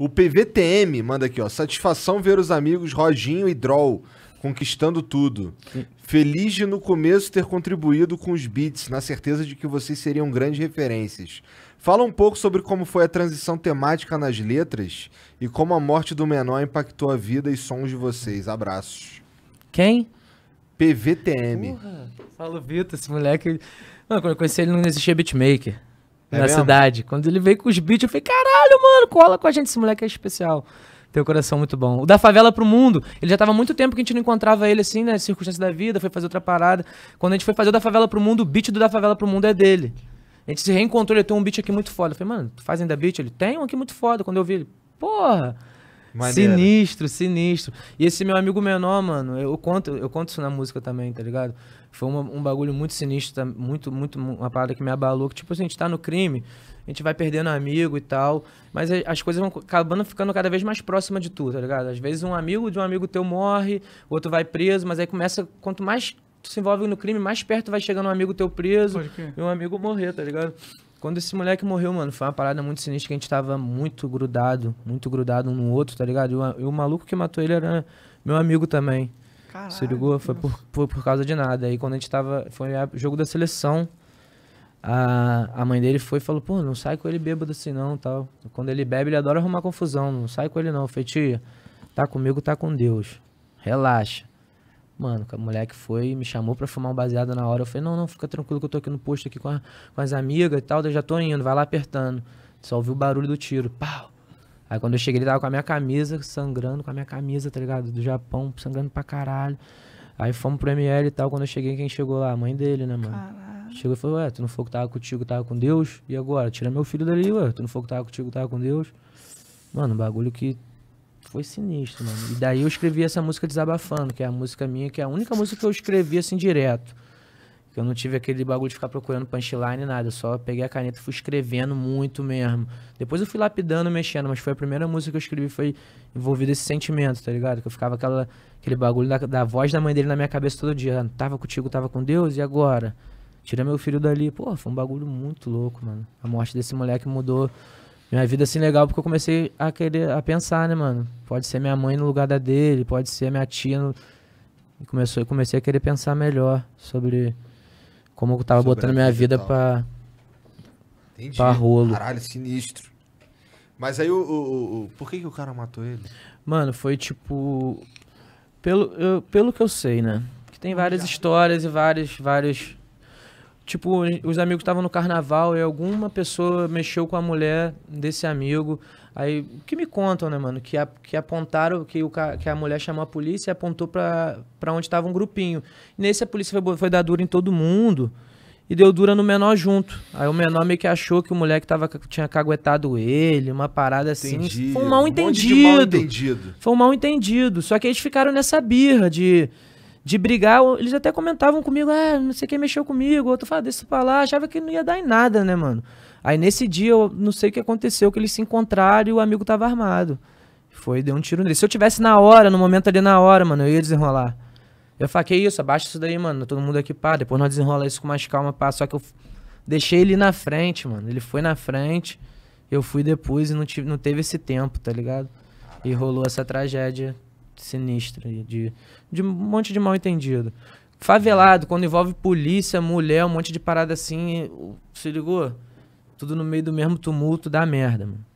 O PVTM manda aqui, ó. Satisfação ver os amigos Roginho e Droll conquistando tudo. Feliz de no começo ter contribuído com os beats, na certeza de que vocês seriam grandes referências. Fala um pouco sobre como foi a transição temática nas letras e como a morte do menor impactou a vida e sons de vocês. Abraços. Quem? PVTM. Porra, fala Vitor, esse moleque. Mano, quando eu conheci ele não existia beatmaker É na mesmo? cidade. Quando ele veio com os beats, eu falei, caralho, mano, cola com a gente, esse moleque é especial. Tem um coração muito bom. O da favela pro mundo, ele já tava há muito tempo que a gente não encontrava ele assim, né? Circunstâncias da vida, foi fazer outra parada. Quando a gente foi fazer o da favela pro mundo, o beat do da favela pro mundo é dele. A gente se reencontrou, ele tem um beat aqui muito foda. Eu falei, mano, tu faz ainda beat? Ele tem um aqui muito foda. Quando eu vi ele, porra. Maneiro. Sinistro, sinistro. E esse meu amigo menor, mano, eu conto, eu conto isso na música também, tá ligado? Foi uma- um bagulho muito sinistro, muito, muito, uma parada que me abalou. Que, tipo assim, a gente tá no crime, a gente vai perdendo amigo e tal, mas as coisas vão acabando ficando cada vez mais próximas de tu, tá ligado? Às vezes um amigo de um amigo teu morre, o outro vai preso, mas aí começa, quanto mais tu se envolve no crime, mais perto vai chegando um amigo teu preso e um amigo morrer, tá ligado? Quando esse moleque morreu, mano, foi uma parada muito sinistra que a gente tava muito grudado, muito grudado um no outro, tá ligado? E o, o maluco que matou ele era meu amigo também. Caralho. Se ligou? Foi por, foi por causa de nada. Aí quando a gente tava. Foi a- jogo da seleção. A, a mãe dele foi e falou, pô, não sai com ele bêbado assim não, tal. Quando ele bebe, ele adora arrumar confusão. Não sai com ele não. Eu falei, tia, tá comigo, tá com Deus. Relaxa. Mano, o moleque foi e me chamou pra fumar um baseado na hora. Eu falei, não, não, fica tranquilo que eu tô aqui no posto aqui com, a- com as amigas e tal. Eu já tô indo, vai lá apertando. Só ouviu o barulho do tiro. Pau! Aí quando eu cheguei, ele tava com a minha camisa, sangrando com a minha camisa, tá ligado? Do Japão, sangrando pra caralho. Aí fomos pro ML e tal. Quando eu cheguei, quem chegou lá? A mãe dele, né, mano? Caralho. Chegou e falou, ué, tu não falou que tava contigo, tava com Deus? E agora? Tira meu filho dali, ué. Tu não falou que tava contigo, tava com Deus? Mano, um bagulho que foi sinistro, mano. E daí eu escrevi essa música Desabafando, que é a música minha, que é a única música que eu escrevi assim direto. Eu não tive aquele bagulho de ficar procurando punchline, nada. Só peguei a caneta e fui escrevendo muito mesmo. Depois eu fui lapidando, mexendo, mas foi a primeira música que eu escrevi, foi envolvido esse sentimento, tá ligado? Que eu ficava aquela, aquele bagulho da, da voz da mãe dele na minha cabeça todo dia. Tava contigo, tava com Deus, e agora? Tira meu filho dali. Pô, foi um bagulho muito louco, mano. A morte desse moleque mudou minha vida assim legal, porque eu comecei a querer, a pensar, né, mano? Pode ser minha mãe no lugar da dele, pode ser minha tia no... E começou, eu comecei a querer pensar melhor sobre como eu tava Sobre botando minha vida pra... Entendi. Pra rolo. Caralho, sinistro. Mas aí o, o- o- o- Por que, que o cara matou ele? Mano, foi tipo. Pelo, eu- pelo que eu sei, né? Que tem várias histórias e vários. vários tipo, os amigos estavam no carnaval e alguma pessoa mexeu com a mulher desse amigo. Aí, o que me contam, né, mano? Que, a- que apontaram, que, o, que a mulher chamou a polícia e apontou pra, pra onde tava um grupinho. Nesse, a polícia foi, foi dar dura em todo mundo e deu dura no menor junto. Aí o menor meio que achou que o moleque tava, tinha caguetado ele, uma parada assim. Entendi. Foi um mal entendido. mal entendido. Foi um mal entendido. Só que eles ficaram nessa birra de, de brigar. Eles até comentavam comigo, ah, não sei quem mexeu comigo. Outro falava, deixa pra lá. Achava que não ia dar em nada, né, mano? Aí nesse dia, eu não sei o que aconteceu, que eles se encontraram e o amigo tava armado. Foi, deu um tiro nele. Se eu tivesse na hora, no momento ali na hora, mano, eu ia desenrolar. Eu falei, que isso, abaixa isso daí, mano. Todo mundo aqui, pá. Depois nós desenrola isso com mais calma, pá. Só que eu deixei ele na frente, mano. Ele foi na frente, eu fui depois e não, tive, não teve esse tempo, tá ligado? E rolou essa tragédia sinistra de, de um monte de mal entendido. Favelado, quando envolve polícia, mulher, um monte de parada assim, se ligou? Tudo no meio do mesmo tumulto dá merda, mano.